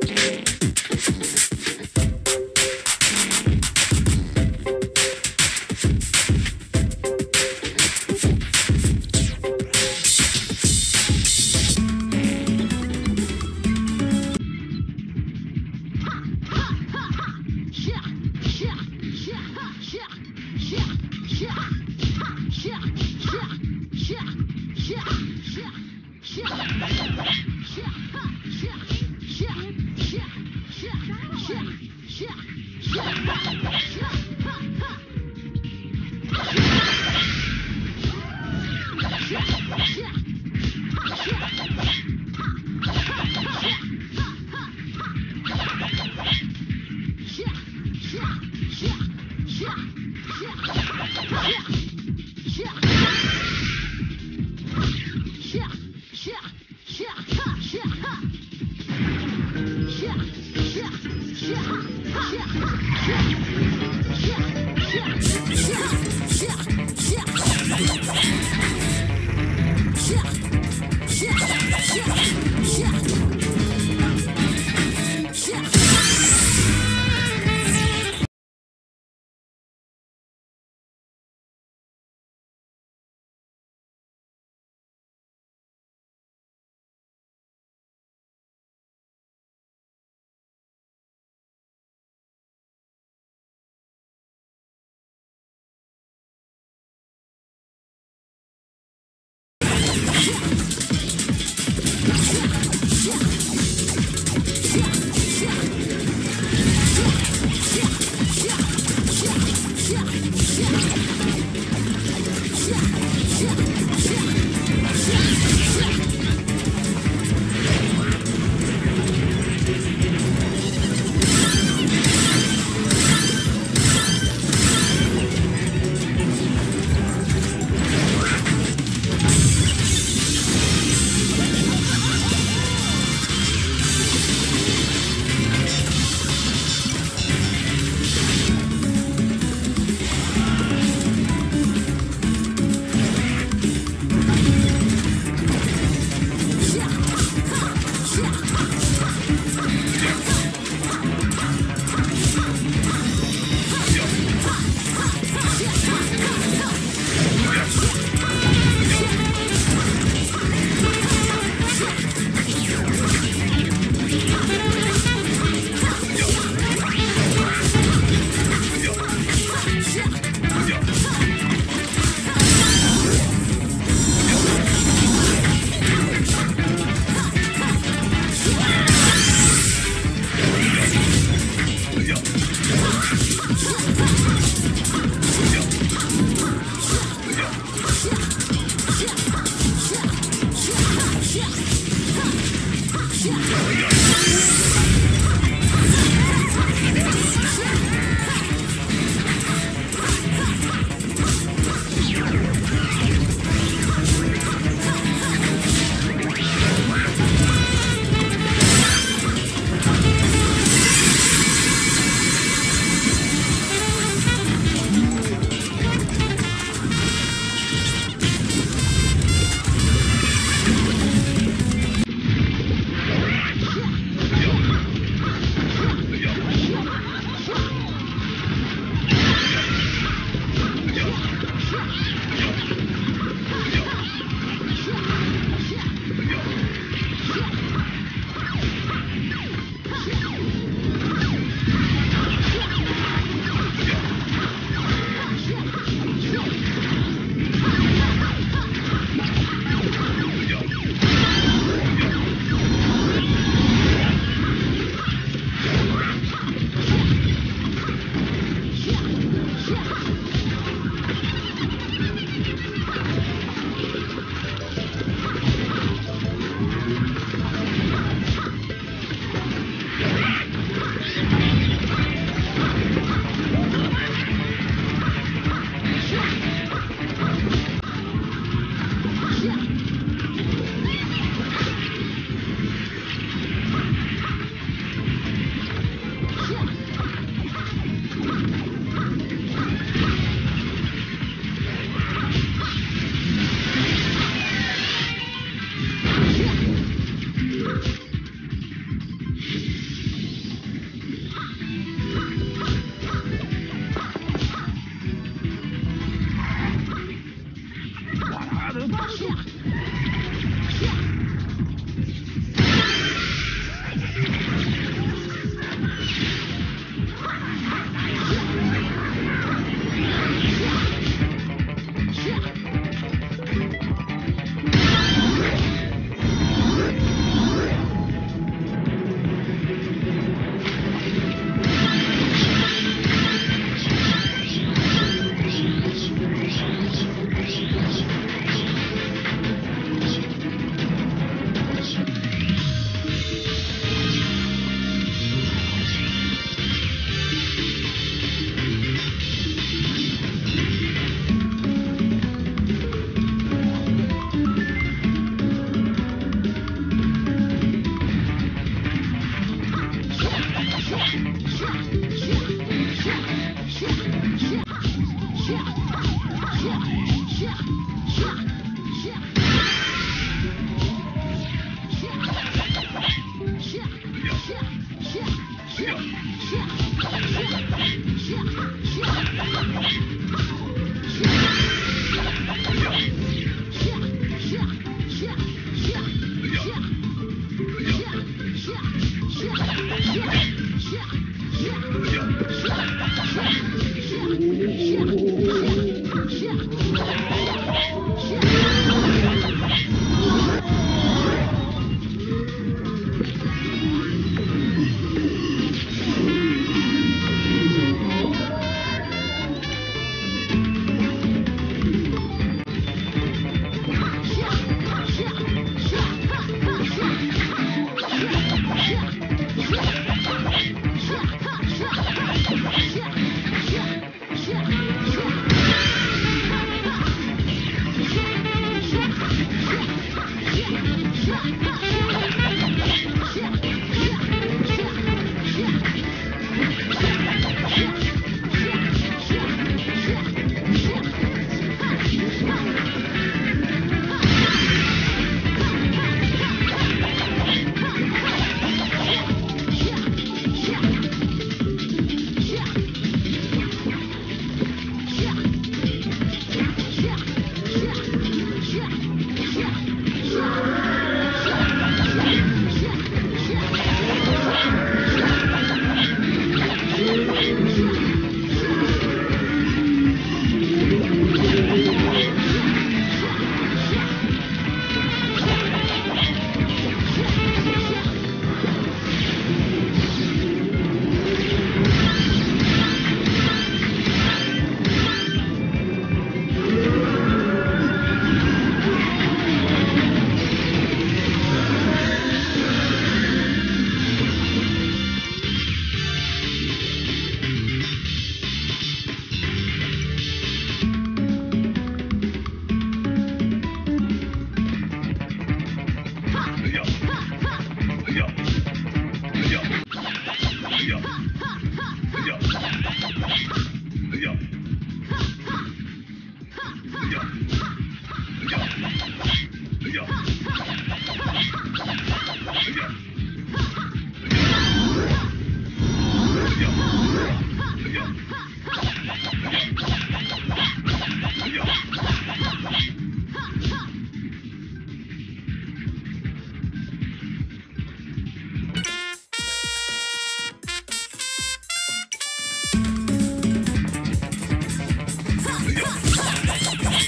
Yeah.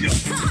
Let's.